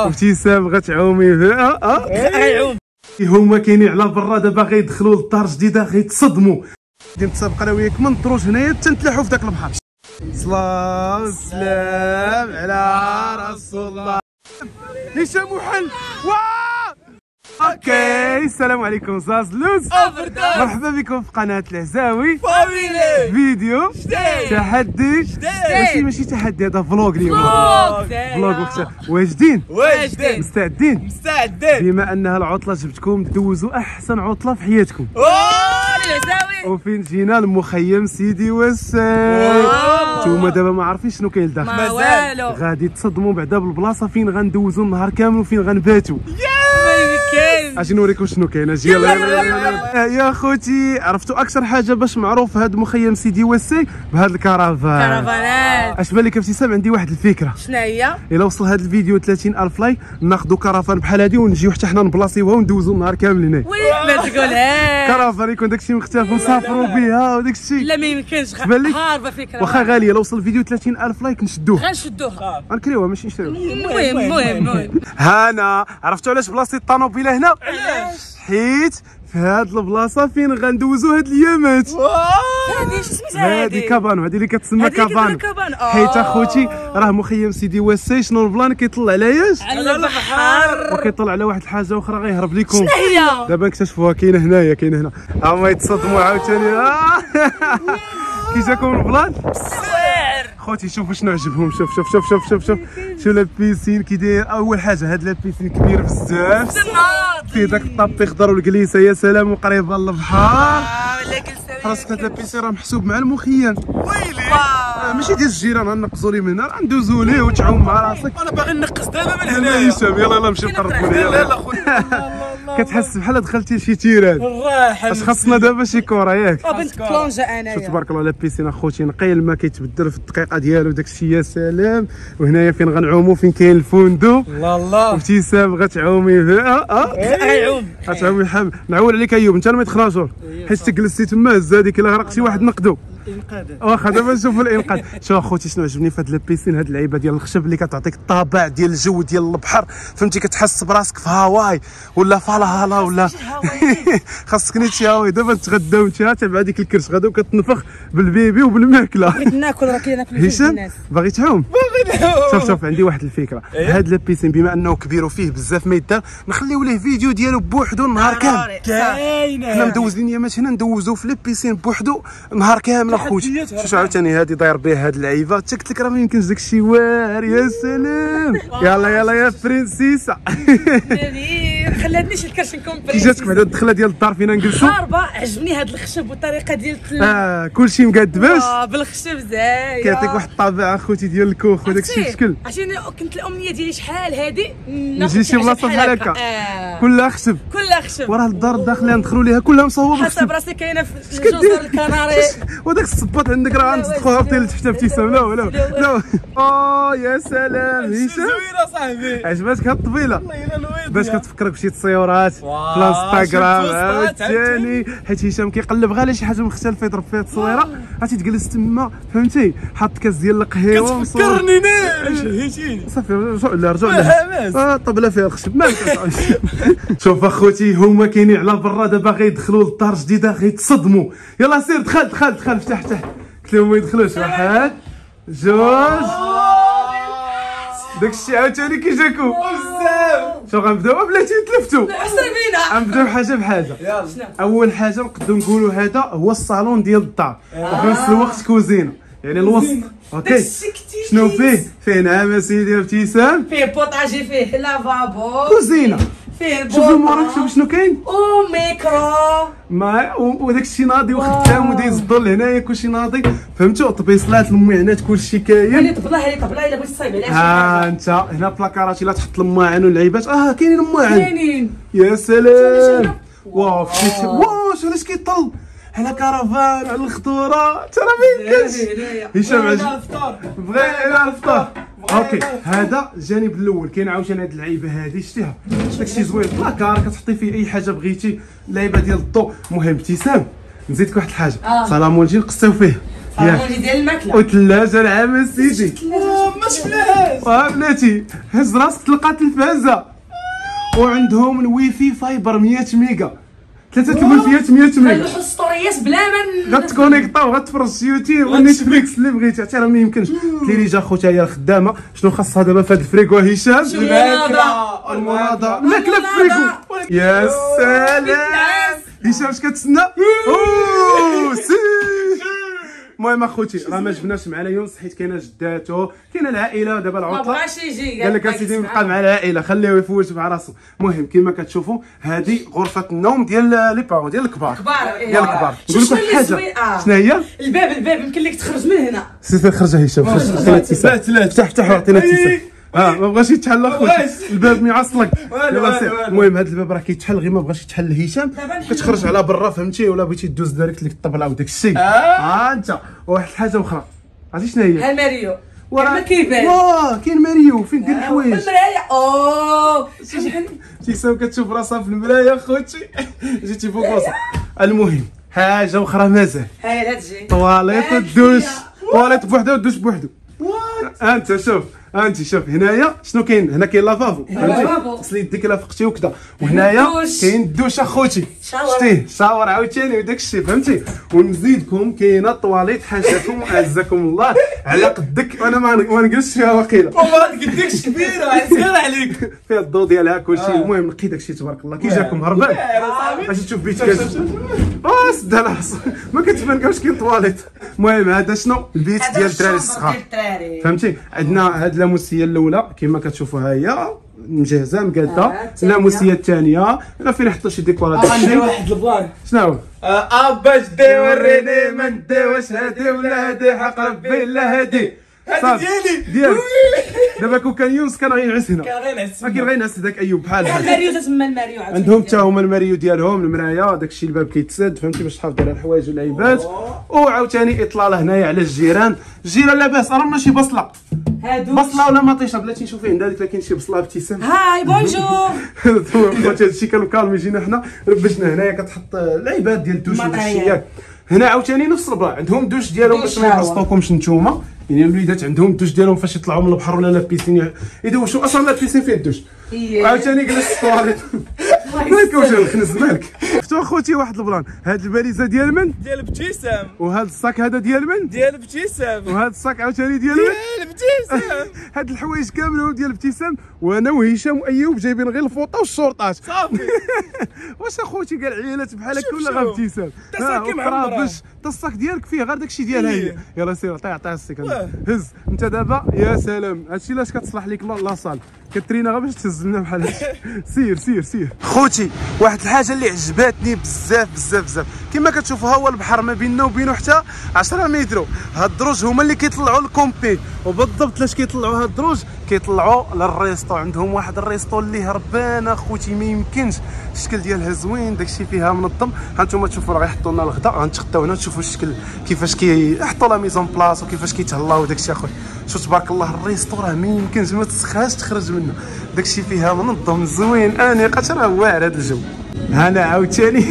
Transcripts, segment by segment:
ابتسام غتعومي؟ آه آه. غيعوم. هما كاينين على برا دابا غيدخلوا للدار جديده غيتصدموا. غادي نتسابق أنا وياك من الطروج هنايا حتى نتلاحوا في ذاك البحر. صلاة والسلام على رسول الله. هشام وحل. واه أوكي السلام عليكم زازلوز مرحبا بكم في قناة العزاوي. فاميلي. فيديو. جديد. تحدي. ماشي ماشي تحدي هذا فلوق اليوم. فلوق وقتها. واجدين. واجدين. مستعدين. مستعدين. بما انها العطله جبتكم دوزوا أحسن عطلة في حياتكم. وفين جينا؟ المخيم سيدي وسام. واو. نتوما دابا ما عارفين شنو كاين لداخل. غادي تصدموا بعدا بالبلاصة فين غندوزوا النهار كامل وفين غنباتوا. يمكن أجي نوريكم شنو كاين أجي يلا. آه، يا خوتي عرفتوا أكثر حاجة باش معروف هذا مخيم سيدي وسام بهذا الكرافان. كرفانات أش بالك ابتسام عندي واحد الفكرة. شنو هي؟ إلا وصل هذا الفيديو 30000 لايك ناخذوا كرافان بحال هذه ونجيو حتى حنا نبلاصيوها وندوزوا النهار كامل هنا وي ما تقولهاش كرافان يكون داكشي مختلف ونسافروا بها وداك الشيء لا ما يمكنش؟ هاربه فكره واخا غالية لو وصل الفيديو 30000 لايك نشدوه. غنشدوها غنكريوها ماشي نشريوها المهم المهم المهم. هانا عرفتوا علاش بلاصه الطوموبيله هنا؟ علاش؟ حيت في هاد البلاصة فين غندوزو هاد هذه شو سميتها هادي كابانو هادي اللي كتسمى هادي اللي كابانو. آه. حيت أخوتي راه مخيم سيدي واسي شنو البلان كيطلع على ياش على البحر. وكيطلع على واحد الحاجة أخرى غيهرب لكم هي؟ دابا نكتشفوها كاينة هنايا كاينة هنا. هما يتصدموا عاوتاني. آه. كي جاكم البلان؟ سواعر خوتي شوفوا شنو عجبهم. شوف شوف شوف شوف شوف شوف. شوف لا بيسين كي داير أول حاجة. هاد لا بيسين كبير بزاف. فيه داك الطابي خضر والكليسة. يا سلام وقريبه للبحر راسك هاد لا بيسين راه محسوب مع المخيم. آه، ماشي ديال الجيران غنقزوا لي من هنا راه ندوزو ليه وتعوم مع راسك. أنا باغي نقص دابا من هنايا. هشام يلا يلا ليه يلا يلا. يلا خويا. كتحس بحال دخلتي لشي تيران. الراحه اش خاصنا دابا شي كره ياك. بنت بلونجا شوف أنايا. تبارك الله لا بيسين أخوتي نقي الماء كيتبدل في الدقيقة ديالو داك الشيء يا سلام. وهنايا فين غنعوموا فين كاين الفندق؟ الله الله ابتسام غتعومي. في آه. غيعوم غتعومي حام نعول عليك أيوب أنت اللي ما تخرجوا حيت تجلستي تما هز هذيك إلا غرق شي واحد نقدو. واخا دابا نشوفوا الإنقاذ. شوف أخوتي شنو عجبني في هاد لابيسين هاد اللعيبة ديال الخشب اللي كتعطيك الطابع ديال الجو ديال البحر. فهمتي؟ كتحس براسك في هاواي ولا في هالا ولا خاصك نيت شي هاواي. دابا نتغداو انت تبع هذيك الكرش. غدا وكتنفخ بالبيبي وبالماكلة. بغيت ناكل راه كاين ناكل هشام الناس. باغي تعوم شوف شوف عندي واحد الفكرة. هاد لابيسين بما أنه كبير وفيه بزاف ما يدار نخليو ليه فيديو ديالو بوحدو النهار كامل. كاينة حنا مدوزين يامات هنا ندوزو في لابيسين بوحدو نهار كامل. اخوتي تحديات شوف عاوتاني هادي داير به هاد اللعيبة. حتى قلت لك راه ما يمكنش داك الشيء واعر يا سلام. يلا يلا يا جميل. خلاتنيش الكرش نكون كي جاتك بعدا الدخلة ديال الدار فينا نجلسو؟ هاربه عجبني هاد الخشب والطريقة ديال التل- آه كلشي مقاد باش؟ آه، بالخشب زايد. كيعطيك واحد الطابع اخوتي ديال الكوخ وداك الشيء الشكل عشان كنت الأمنية ديالي شحال هادي؟ نجي شي بلاصة بحال هكا. آه. كلها خشب. كلها خشب. وراه الدار الداخلية ندخلوا ليها كلها مصوبة حاسه بخشب. براسي كاينة في الجزر الكناري. وداك الصباط عندك راه غنصدقوها بطيل لتحت ابتسام لا لا لا اوه يا سلام هشام زوينة صاحبي. عجباتك هاد الطبيلة. والله الا الويض باش كتفكرك بشي تصيورات في الانستغرام. عاوتاني. حيت هشام كيقلب غير على شي حاجة مختلفه يضرب فيها التصويره عرفتي تجلس تما فهمتي؟ حط كاس ديال القهيوه. كتفكرني ناش هيتيني. صافي رجعوا لا رجعوا هاماس. آه الطبله فيها الخشب ما. شوف اخوتي هما كاينين على برا دابا غيدخلوا للدار جديده غيتصدموا. يلا سير دخل دخل دخل فتح فتح قلت لهم ما يدخلوش واحد جوج. داك الشيء عاوتاني كي جاكم بزاف. شو غنبداو بلاتي تلفتوا حسابينا غنبداو حاجة بحاجة. يلا. أول حاجة نقدروا نقولوا هذا هو الصالون ديال الدار. وفي نفس الوقت كوزينة. يعني الوسط. أوكي. داكشي شنو فيه؟ فيه نعم سيدي أبتسام. فيه بوطاجي فيه لافابو كوزينة. فيه شوف المورك شوف شنو كاين. أو ميكرو ما وداك الشيء ناضي وخدام ودايز الدور لهنايا كلشي ناضي. فهمتوا طبيصلات المعانات كلشي كاين. هاني طبله هاني طبله إلا بغيتي تصايب عليها ها أنت هنا placards ات الا تحط الماعن واللعيبات آه كاينين الماعن كاينين. يا سلام؟ واو فتيت واو شو علاش كيطل. على كرفان على الخضورة. ترى ما يمكنش هشام بغينا إلى الفطار أوكي هذا الجانب الأول. كاين عاوتاني هاد اللعيبة هذه شتيها. داكشي زوين. بلاكار كتحطي فيه أي حاجة بغيتي. اللعيبة ديال الضوء المهم ابتسام. نزيدك واحد الحاجة. آه. salle à manger نقصيو فيه. فرموني ديال الماكلة. وثلاجه العام سيدي. ما شفناهاش. آه بناتي. هز راسك تلقى تلفازة. وعندهم ال wifi fibre 100 ميجا ثلاثة الويفيات 100 ميجا غنلوحوا ال stories بلا ما غت connecta وغتفرج YouTube و Netflix اللي بغيتي. عرفتي راه ما يمكنش. قلت لي جا خوتها هي الخدامه شنو خاصها دابا في هذا الفريكو هشام؟ المناضة. المناضة الماكله في الفريكو يا سلام. هشام اش كتسنى أوه سي المهم أخوتي راه ما جبناش معنا يونس حيت كاينة جداتو كاينة العائلة دابا ما العطله بغاش يجي قال لك أسيدي نبقى مع العائلة خليه يفوت مع راسو المهم كما كتشوفوا هذه غرفة النوم ديال les parents ديال الكبار. كبار إيه. ديال الكبار. نقول لكم حاجة؟ آه. شنو هي؟ الباب الباب يمكن لك تخرج من هنا. سير خرج هشام خرج عطينا اتساع فتح فتح وعطينا اتساع آه ما بغاش يتحل اخويا. الباب معصلك يلا سير. المهم هذا الباب راه كيتحل غير ما بغاش يتحل هشام. كتخرج على برا فهمتي؟ ولا بغيتي دوز direct لك الطبلة وداك الشيء آه. آه أنت. واحد الحاجة أخرى عرفتي شنو هي؟ ها ماريو. وراه- ما كيبان. واه كاين ماريو. فين دير الحوايج؟ المرايه أوه. شحال؟ تيساو كتشوف راسها في المرايه خوتي. جيتي فوق راسها. المهم حاجة أخرى مازال. هاي لا تجي طواليت آه، الدوش. طواليت بوحده والدوش بوحده أنت شوف. انت شوف هنايا شنو كاين؟ هنا كاين lavabo. اصلي يديك لا فقتي وكذا وهنايا. كاين الدوش اخوتي. شتيه shower عاوتاني وداك الشيء فهمتي؟ ونزيدكم كاينة طواليت حاشاكم أعزكم الله. على قدك وأنا ما نجلسش فيها وقيلة. وما قديكش كبيرة صغير عليك. فيها الضو ديالها كلشي. المهم نقي داك الشيء تبارك الله. كي جاكم هربان. اش تشوف بيت كاش آه سد راس ما كتبان كاش كاين طواليت. المهم هذا شنو؟ البيت ديال الدراري الصغار. فهمتي؟ عندنا هاد لاموسيه الأولى كما كتشوفوا ها هي مجهزة مقادة. آه، الثانية. اللاموسيه الثانية أنا فين نحطوا شي ديكورات غندير واحد ال plan شنو هو أبا جدي وريني من دي واش هادي ولا هادي؟ حق ربي لا هادي. صافي. ديالي. ديالك دابا كون كان يونس كان غينعس هنا. كان غير نعس ما كاين غينعس هذاك أيوب بحال بحال الماريو تسمى الماريو. عندهم حتى هما الماريو ديالهم المرايه داك الشيء الباب كيتسد فهمتي؟ باش تحافظ على الحوايج واللعيبات. وعاوتاني إطلالة هنايا على الجيران. الجيران لاباس رانا شي بصلة. هادو بصله ولا مطيشه بلاتي نشوفي عندها ديك كاين شي بصله ابتسام. هاي بونجور خوتي هادشي كانوا كالم يجينا حنا ربشنا هنايا كتحط العيبات ديال الدوش المطرية. ياك هنا عاوتاني نفس البلا عندهم الدوش ديالهم باش دوش ما. يبسطوكمش نتوما. يعني الوليدات عندهم الدوش ديالهم فاش يطلعوا من البحر ولا لا بيسين يدوشوا. أصلا لا بيسين فيه الدوش إيه. عاوتاني جلس في الطواليت. مالك واش الخنز مالك؟ شفتوا اخوتي واحد البلان. هاد الباليزة ديال من؟ ديال ابتسام وهاد الصاك هذا ديال من؟ ديال ابتسام وهاد الصاك عاوتاني ديال من؟ ديال ابتسام هاد الحوايج كاملين ديال ابتسام وأنا وهشام وأيوب جايبين غير الفوطة والشورطات صافي. واش أخوتي كاع العيالات بحالك شوف ولا. غير ابتسام تا الصاك الصاك ديالك فيه غير داكشي ديالها هي إيه. يلا سير عطيه عطيه السيك. هز. انت دابا يا سلام. هادشي علاش كتصلح لك لا- لاصال كترينا غير باش تهز لنا بحال سير سير سير. خوتي واحد الحاجة اللي عجباتني بزاف بزاف بزاف. كما كتشوفوا ها هو البحر ما بيننا وبينه حتى 10 متر. هاد الدروج هما اللي كيطلعوا الكومبي. وبالضبط لاش كيطلعوا هاد الدروج؟ كيطلعوا لل resto عندهم واحد ال resto اللي هربان اخوتي ما يمكنش. الشكل ديالها زوين داكشي فيها منظم. ها أنتم تشوفوا راه غيحطوا لنا الغداء. غنتغداو هنا تشوفوا الشكل كيفاش كيحطوا la mise en place وكيفاش كيتهلاو داكشي اخويا شوف تبارك الله ال resto راه ما يمكنش ما تسخاش تخرج منه. داكشي فيها منظم زوين انيقه راه واعر هذا الجو. هنا عاوتاني.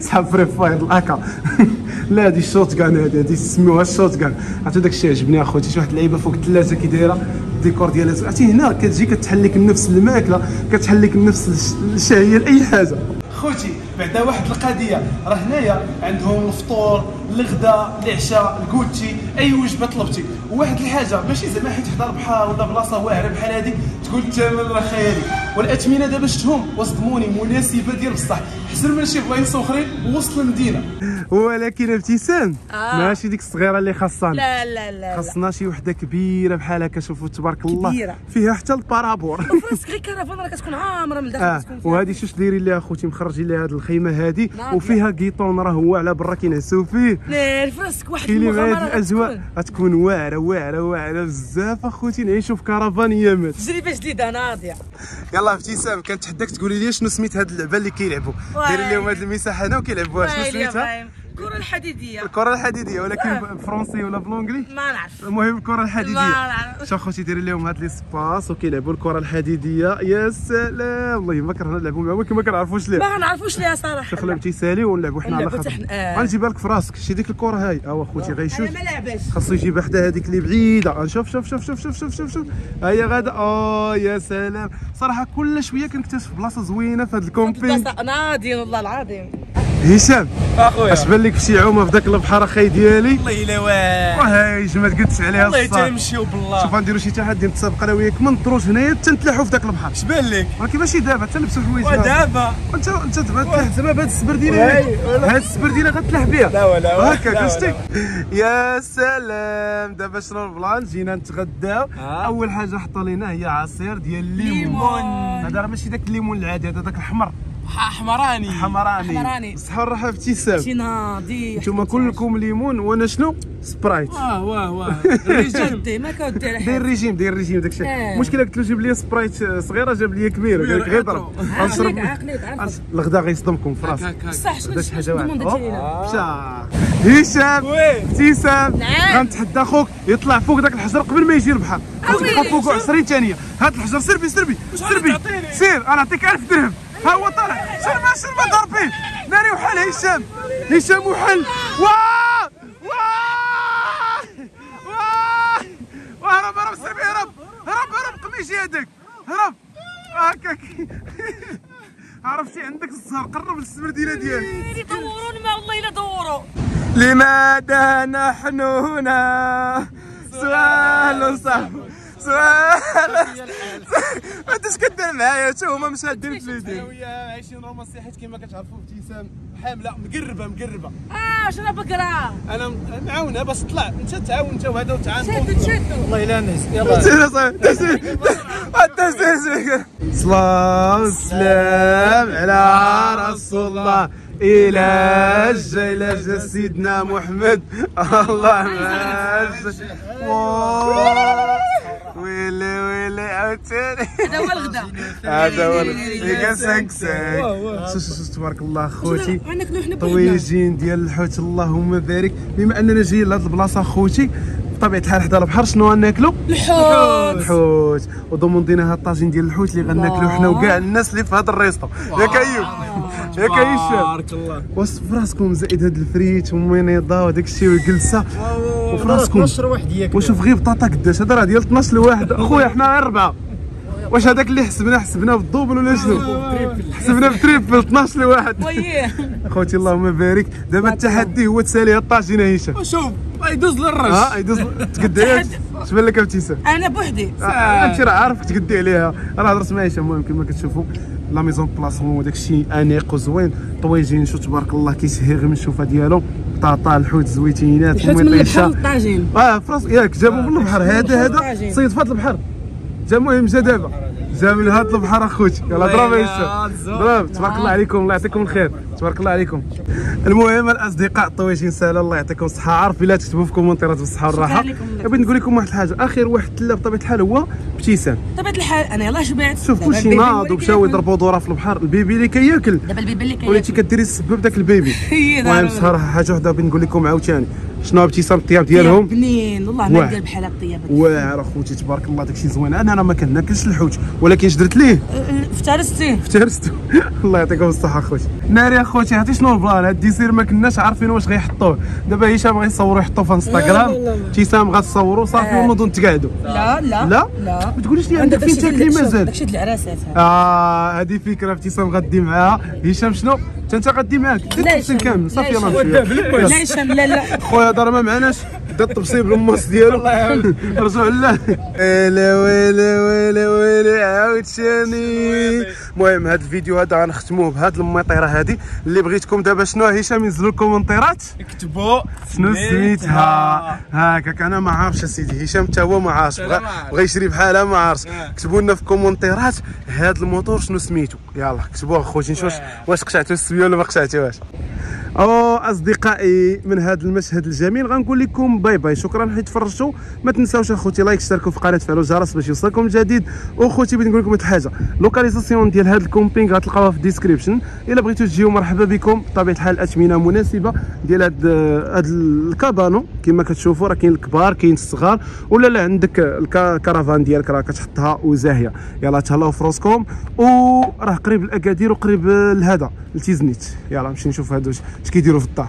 صحاب Free Fire الأكا. لا هادي الشوت كان هادي هادي سموها الشوت كان عرفتي داك الشيء عجبني أخوتي شي واحد اللعيبه فوق الثلاجه كي دايرة الديكور ديالها. عرفتي هنا كتجي كتحل لك النفس الماكلة كتحل لك الش- الشهيه لأي حاجة. خوتي بعدا واحد القضية. راه هنايا عندهم الفطور الغداء العشاء الكوتشي أي وجبة طلبتي. وواحد الحاجة ماشي زعما حيت حدا البحر ولا بلاصة واعرة بحال هذه تقول الثمن راه خيالي والاثمنه دابا شفتهم وصدموني مناسبة ديال بصح. احسن من شي بلايص أخرين وسط المدينة. ولكن ابتسام آه. ماشي ديك الصغيرة اللي خاصنا لا لا لا لا. خاصنا شي وحدة كبيرة بحال هكا شوفوا تبارك الله. كبيرة. فيها حتى ال parabole. فراسك غير caravane راه كتكون عامرة من الداخل كتكون فيها. وهذه شوش دايرين لها اخوتي مخرجين لها هذه الخيمة هذه ناضية. وفيها كيطون راه هو على برا كينعسوا فيه. ناري فراسك واحد المغامرة هذه الأجواء. غتكون. غتكون واعرة واعرة واعرة بزاف. أخوتي نعيشوا في caravane يامات تجربه جديدة ناضية يلا ابتسام كنتحداك تقولي لي شنو سميت هاد اللعبة اللي كيلعبوا. دايرين لهم هاد المساحة هنا وكيلعبوها شنو سميتها. الكرة الحديدية. الكرة الحديدية ولكن بالفرنسي ولا ب l'anglais ما نعرف. المهم الكرة ما الحديديه نعرف. شوف خوتي ديري لهم هاد l'espace وكيلعبوا الكرة الحديدية. يا سلام. والله ما كرهنا نلعبوا معاهم ولكن ما كنعرفوش ليه ما نعرفوش ليها صراحة. تخليهم تيساليو ونلعبوا حنا على خاطر. آه. غنجيبها لك في راسك شتي ديك الكرة هاي. ها هو خوتي غيشوف أنا ما لعباش خاصو يجيبها حدا هذيك اللي بعيدة. شوف شوف شوف شوف شوف شوف شوف شوف. هيا غادا آه يا سلام. صراحة كل شوية كنكتشف بلاصة زوينة في هذا ال camping بلاصه ناضي والله العظيم. هشام أخويا. اش بان لك في شي عومه في ذاك البحر أخي ديالي. والله إلا واه. وهاي ما تقدش عليها والله الصراحه تنمشيو بالله شوف غنديروا شي تحدي نتسابق أنا وياك من الدروج هنايا حتى نتلاحوا في ذاك البحر. اش بان لك؟ ولكن ماشي دابا تلبسوا حوايج ودابا انت انت دابا تلاح زعما بهاد ولا- هاد السبرديله غتلاح بها لا ولا هكا لا شتي ولا. يا سلام. دابا شنو ال plan؟ جينا نتغداو. أول حاجة حطوا لنا هي عصير ديال الليمون ليمون. هذا راه ماشي داك الليمون العادي هذا داك الحمر حمراني. حمراني. حمراني. في ابتسام شي ناضي. نتوما كلكم ليمون وأنا شنو؟ سبرايت. واه واه واه. الرجال كودي ما كودي على داير حاجة ريجيم داير ريجيم داكشي. المشكلة قلت له جيب لي سبرايت صغيرة جاب لي كبيره قال لك غير ضرب. غنشرب الغدا غيصدمكم في راسك هاك هاك صح شنو حاجة واحدة. هشام. ابتسام نعم. غنتحدى أخوك يطلع فوق ذاك الحجر قبل ما يجي البحر فوق 20 ثانية. هاد الحجر سير بي سير بي سير بي تعطيني؟ سير أنا نعطيك 1000 درهم. ها هو طالع. شربه شربه ضرب فيه ناري وحل هشام. هشام وحل. واه واه واه وهرب هرب سير بي هرب هرب هرب قميشي هذاك هرب هكاك. عرفتي عندك الزهر؟ قرب للسمرديله ديالك يدورون ما والله إلا دوروا لماذا نحن هنا؟ سؤال صعب. سؤال اش كدير معايا شو هما مشادين في الفيديو ويا عايشين رومانسي حيت كما كتعرفوا ابتسام حامله مقربة مقربة. آه شنو بكرة؟ أنا معاونها باش تطلع انت تعاون انت وهذا وتعاون. شدوا شدوا والله الا ناس. يلا. سير صاحبي تسير تسير صلاة والسلام على رسول الله. إلى الجا سيدنا محمد. الله ماج ويلي ويلي عاوتاني هذا هو الغدا هذا هو سكسك شوف شوف شوف تبارك الله خوتي. طويجين ديال الحوت اللهم بارك. بما أننا جايين لهاد البلاصة خوتي بطبيعة الحال حدا البحر شنو غناكلو الحوت. الحوت. وضمنتينا هاد الطاجين ديال الحوت اللي غناكلو حنا وكاع الناس اللي في هاد ال resto ياك ايوب ياك هشام بارك الله. في راسكم زائد هاد الفريت ومينيضة وداك الشيء والجلسة؟ وفي راسكم واحد ياك وشوف غير بطاطا قداش. هذا راه ديال 12 لواحد. أخويا حنا غير أربعة. واش هذاك اللي حسبنا حسبنا بال double ولا شنو؟ حسبنا ب triple 12 لواحد. خوتي اللهم بارك. دابا التحدي هو تسالي الطاجين هشام شوف يدوز للرش ها يدوز تقدي عليها. اش بان لك ابتسام أنا بوحدي. انت راه عارفك تقدي عليها. أنا هضرت مع هشام المهم كما كتشوفوا لا ميزون بلاسمون وداك الشيء انيق وزوين طويجين شو تبارك الله كيشهي غير من الشوفة ديالو بطاطا الحوت زويتينات الحوت من البحر الطاجين آه فراس ياك جابوا من البحر. هذا هذا. صيد هذا البحر. جا المهم جا دابا. جا من هذا البحر أخوتي. يلا ضرب يا ضرب تبارك الله عليكم الله يعطيكم الخير. تبارك الله عليكم. المهم الأصدقاء الطويشين سهلة. الله يعطيكم الصحة. عارف إلا تكتبوا في كومنتيرات بالصحة والراحة. بغيت نقول لكم واحد الحاجة. آخر واحد تلا بطبيعة الحال هو ابتسام طبيعة الحال أنا يلاه شبعت. شوف كلشي ناض ومشاو. يضربوا دوره في البحر. ال bébé اللي كياكل. دابا ال bébé اللي وليتي كياكل كديري السبب داك ال bébé. هي المهم. صراحة حاجة وحدة بغيت نقول لكم عاوتاني. شنو ابتسام الطياب ديالهم؟ بنين والله ما. ندير بحال هاد الطياب واعر اخوتي تبارك الله داكشي زوين. أنا راه ما كناكلش الحوت ولكن شدرت ليه؟ افترستي افترستو. الله يعطيكم الصحة اخوتي ناري اخوتي عرفتي شنو البلان؟ هاد الديسير ما كناش عارفين واش غيحطوه. دابا هشام غيصوروا يحطوه في انستغرام. ابتسام غتصوروا صافي آه. ونوضوا نتقعدوا لا لا لا؟ لا. ما تقوليش لي عندك فين تاكلي مازال. داكشي ديال العراسات. آه هذه فكرة ابتسام غدي معاها. هشام شنو؟ تنتقد انت غادي معاك دير كامل صافي يلاه لا لا لا. خويا هضر ما معناش. دا التبصيب بالمص ديالو. رجعوا لا ويلي ويلي ويلي ويلي عاوتاني. المهم هذا الفيديو هذا غنختموه بهاد المطيرة هذه اللي بغيتكم دابا شنو؟ هشام ينزلوا الكومنتيرات اكتبوا شنو سميتها. هكاك أنا ما عارفش أسيدي. هشام حتى هو ما عارفش. بغى. بغى يشري بحالها ما عارفش. آه. كتبوا لنا في الكومنتيرات هاد الموتور شنو سميتو؟ يلا كتبوه اخوتي نشوف واش- واش قشعتوا السميه ولا ما قشعتوهاش أو أصدقائي من هذا المشهد الجميل غنقول لكم bye bye شكرا حيت تفرجتوا. ما تنساوش اخوتي like اشتركوا في القناه فعلوا الجرس باش يوصلكم الجديد واخوتي بغيت نقول لكم واحد الحاجة localisation ديال هذا ال camping غتلقاوها في ال description. إلا بغيتو تجيو مرحبا بكم بطبيعة الحال الاثمنه مناسبة ديال هاد هاد ال cabanon. كما كتشوفوا راه كاين الكبار كاين الصغار. ولا لا عندك ال caravane ديالك راه كتحطها وزاهية. يلا تهلاو في راسكم. وراه قريب الأكادير وقريب لهذا لتيزنيت. يلا نمشي نشوف هادو اش كيديروا في الدار.